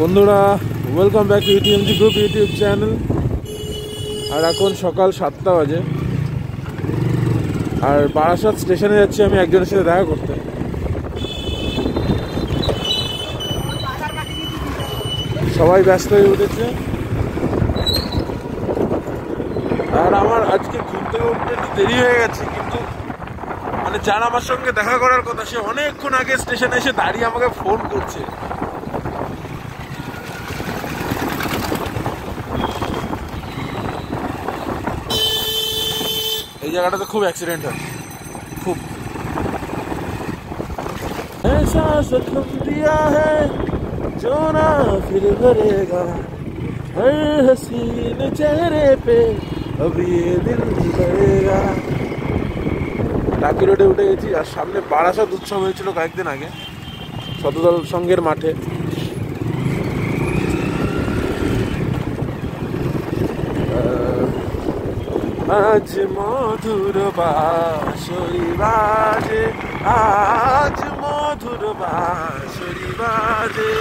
বন্ধুরা welcome back to UTMG group YouTube channel আর এখন সকাল সাতটা বাজে। আর বারাসাত স্টেশনে যাচ্ছি আমি একজনের সাথে দেখা করতে। সবাই ব্যস্ত হয়ে উঠেছে। আর আমার আজকে ঘুরতে উঠতে একটু দেরি হয়ে গেছে, কিন্তু মানে যার আমার সঙ্গে দেখা করার কথা, সে অনেকক্ষণ আগে স্টেশনে এসে দাঁড়িয়ে আমাকে ফোন করছে। এই জায়গাটাতে খুব অ্যাক্সিডেন্ট হয় খুব ऐसा जख्म दिया है जो ना फिर भरेगा हर हसीन चेहरे पे अब ये दिल भरेगा টাকি রোডে উঠে গেছি আর সামনে বারাসাত উৎসব হয়েছিল কয়েকদিন আগে শতদল সঙ্গের মাঠে আজ মধুর বাঁশরি বাজে, আজ মধুর বাঁশরি বাজে।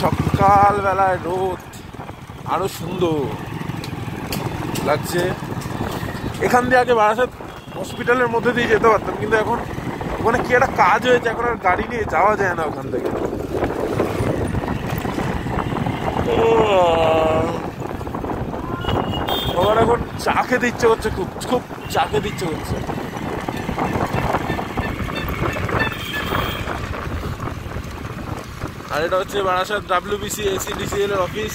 সকাল বেলায় রোদ আরও সুন্দর লাগছে। এখান দিয়ে আগে বারাসাত হসপিটালের মধ্যে দিয়ে যেতে পারতাম, কিন্তু এখন ওখানে কি একটা কাজ হয়েছে, এখন আর গাড়ি নিয়ে যাওয়া যায় না ওখান থেকে। আমার এখন চা খেতে ইচ্ছে করছে, খুব খুব চা খেতে ইচ্ছে করছে। আর এটা হচ্ছে বারাসাত ডাব্লিউবিসি এসিডিসিএল এর অফিস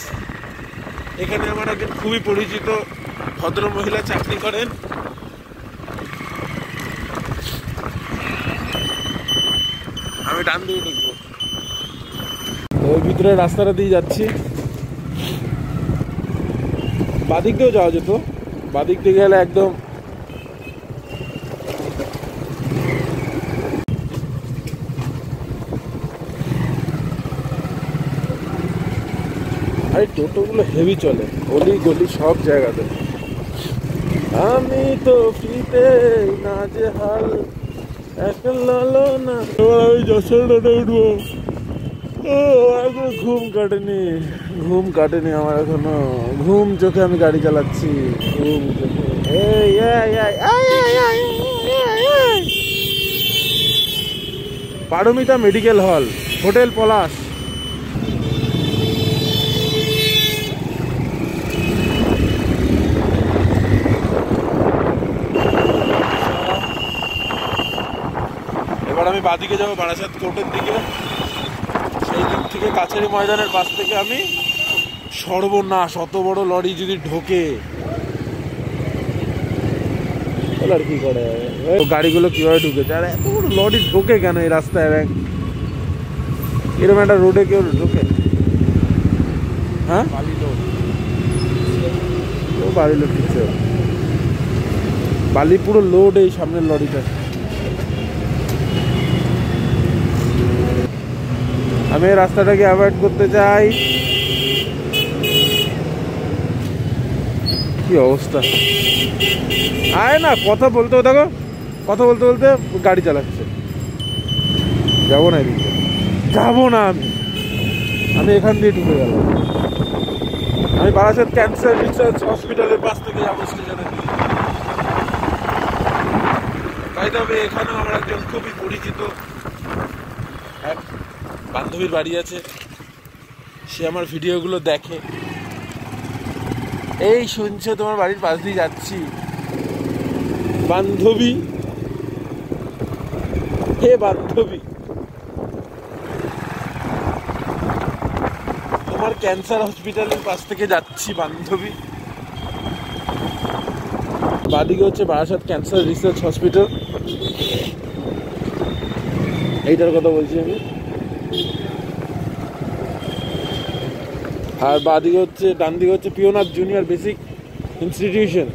এখানে আমার একজন খুবই পরিচিত ভদ্র মহিলা চাকরি করেন। আমি ডান দিকে ঢুকবো। ওই ভিতরে রাস্তাটা দিয়ে যাচ্ছি। বাদিক দিয়েও যাওয়া যেত। বাদিক দিয়ে গেলে একদম আরে টোটোগুলো হেভি চলে অলি গলি সব জায়গাতে। আমি তো ফ্রিতে না যে হাল একলালো না। এবার আমি যশোর রোডে উঠবো। এখনও ঘুম কাটেনি ঘুম কাটেনি আমার এখনও। ঘুম চোখে আমি গাড়ি চালাচ্ছি, ঘুম চোখে। Paramita medical hall, hotel Palash. এবার আমি বাদিকে যাব বারাসাত কোর্টের দিকে। সেই দিক থেকে কাছারি ময়দানের পাশ থেকে আমি সর্বনাশ, অত বড় লরি যদি ঢোকে। আর কি করে? গাড়িগুলো কীভাবে ঢুকেছে? আর এত বড় লরি ঢোকে কেন এই রাস্তায়? এরকম একটা রোডে কেউ ঢোকে? হ্যাঁ? বাড়ি লোড দিচ্ছে। বালি পুরো লোড এই সামনের লরিটা আমি রাস্তাটাকে অ্যাভয়েড করতে চাই। কি অবস্থা? আয় না, কথা বলতে দেখো। কথা বলতে বলতে গাড়ি চালাচ্ছে। যাব না এদিকে। যাব না আমি। আমি এখান দিয়ে ঢুকে গেলাম। আমি বারাসাত ক্যান্সার রিসার্চ হসপিটালের পাশ থেকে যাব স্টেশনের দিকে তাই তবে এখানেও আমার একজন খুবই পরিচিত বান্ধবীর বাড়ি আছে। সে আমার ভিডিওগুলো দেখে। এই শুনছে, তোমার বাড়ির পাশ দিয়ে যাচ্ছি। বান্ধবী। হে বান্ধবী। তোমার ক্যান্সার হসপিটালের পাশ থেকে যাচ্ছি, বান্ধবী। বাদিকে হচ্ছে বারাসাত ক্যান্সার রিসার্চ হসপিটাল। এইটার কথা বলছি আমি। আর বাদিকে হচ্ছে ডান দিকে হচ্ছে পিওনাথ জুনিয়র বেসিক ইনস্টিটিউশন।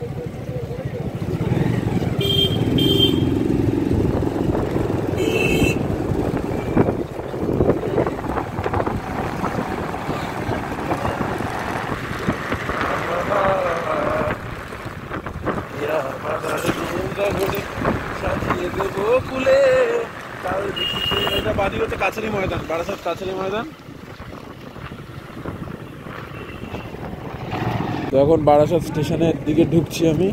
কাছারি ময়দান, বারাসাত কাছারি ময়দান। এখন বারাসাত স্টেশনের দিকে ঢুকছি আমি।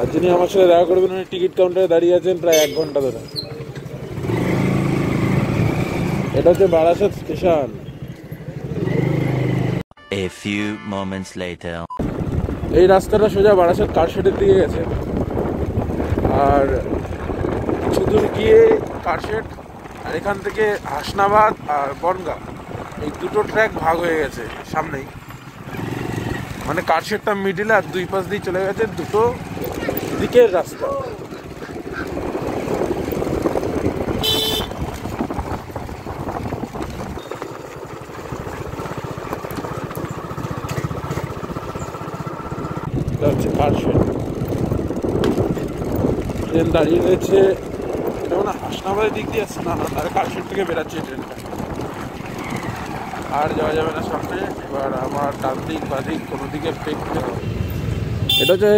আর যিনি আমার সাথে দেখা করবেন উনি টিকিট কাউন্টারে দাঁড়িয়ে আছেন প্রায় এক ঘণ্টা ধরে। এটা হচ্ছে Barasat station. A few moments later. এই রাস্তাটা সোজা বারাসাত কারশেডের দিকে গেছে। আর দূর গিয়ে কারশেড, আর এখান থেকে হাসনাবাদ আর বনগা। এই দুটো ট্র্যাক ভাগ হয়ে গেছে সামনেই। মানে কারশেটটা মিডিলে আর দুই পাশ দিয়ে চলে গেছে, দুটো দিকের রাস্তা। হচ্ছে কারশেড। ট্রেন দাঁড়িয়ে রয়েছে মানে হাসনাবাদের দিক দিয়ে আসছে না না, তাহলে কারশেড থেকে বেরাচ্ছে ট্রেনটা। আর যাওয়া যাবে না সামনে, এবার আমার ডান দিক, বা দিক, কোনো দিকে হবে। এটা হচ্ছে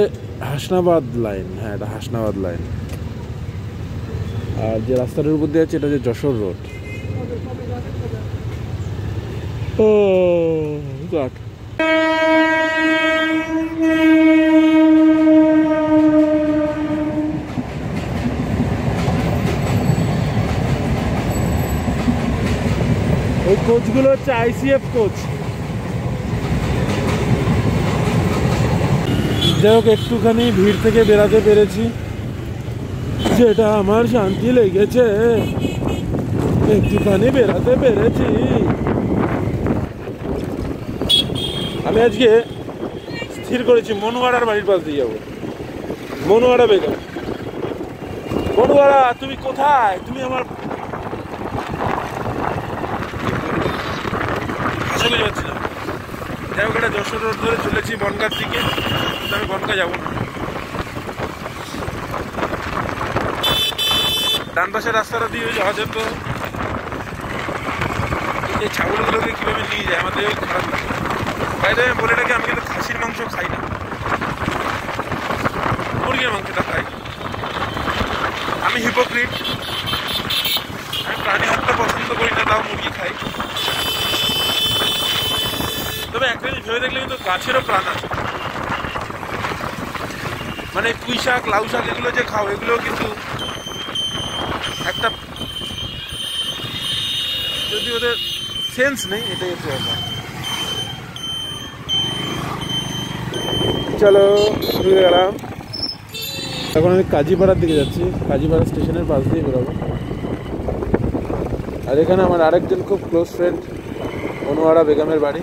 হাসনাবাদ লাইন হ্যাঁ এটা হাসনাবাদ লাইন। আর যে রাস্তাটার উপর দিয়ে আছে এটা হচ্ছে যশোর রোড। ও, যাক এই কোচগুলো হচ্ছে আইসিএফ কোচ। যাই হোক, একটুখানি ভিড় থেকে বেরাতে পেরেছি। যেটা আমার শান্তি লেগেছে, একটুখানি বেরাতে পেরেছি। আমি আজকে স্থির করেছি মনোয়ারার বাড়ির পাশ দিয়ে যাব। মনোয়ারা বেগম। মনোয়ারা তুমি কোথায়? তুমি আমার পারছি না যাই হোক, এটা যশোর রোড ধরে চলেছি বনগার দিকে। আমি বনগা যাব না। ডান পাশের রাস্তাটা দিয়ে যাওয়া যেত এই ছাগলগুলোকে কীভাবে নিয়ে যায়, আমাদের খারাপ লাগে। বাইরে আমি বলে রাখি, আমি কিন্তু খাসির মাংস খাই না। মুরগির মাংসটা খাই। আমি হিপোক্রিট আমি প্রাণী হত্যা পছন্দ করি না, তাও মুরগি খাই। তবে একটা জিনিস ভেবে দেখলে কিন্তু গাছেরও প্রাণ আছে। মানে পুঁই শাক, লাউ শাক এগুলো যে খাও এগুলো কিন্তু একটা যদি ওদের সেন্স নেই, এটাই হচ্ছে ব্যাপার। চলো শুরু গেলাম। এখন আমি কাজীপাড়ার দিকে যাচ্ছি। কাজীপাড়া স্টেশনের পাশ দিয়ে বেরোবো। আর এখানে আমার আরেকজন খুব ক্লোজ ফ্রেন্ড অনুয়ারা বেগমের বাড়ি।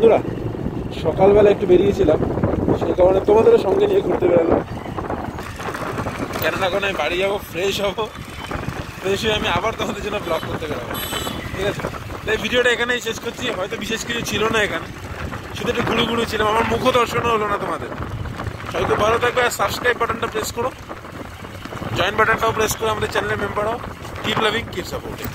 বন্ধুরা, সকালবেলা একটু বেরিয়েছিলাম, সেই কারণে তোমাদেরও সঙ্গে নিয়ে ঘুরতে বেরোলাম। কেননা এখন আমি বাড়ি যাব ফ্রেশ হব ফ্রেশ হয়ে আমি আবার তোমাদের জন্য ব্লগ করতে বেরোবো। ঠিক আছে? তাই ভিডিওটা এখানেই শেষ করছি, হয়তো বিশেষ কিছু ছিল না এখানে। শুধু একটু ঘুরু ঘুরু ছিলাম, আমার মুখ দর্শনও হলো না তোমাদের। হয়তো ভালো থাকবে, আর সাবস্ক্রাইব বাটনটা প্রেস করো। জয়েন বাটনটাও প্রেস করে, আমাদের চ্যানেলের মেম্বার হও। Keep loving keep supporting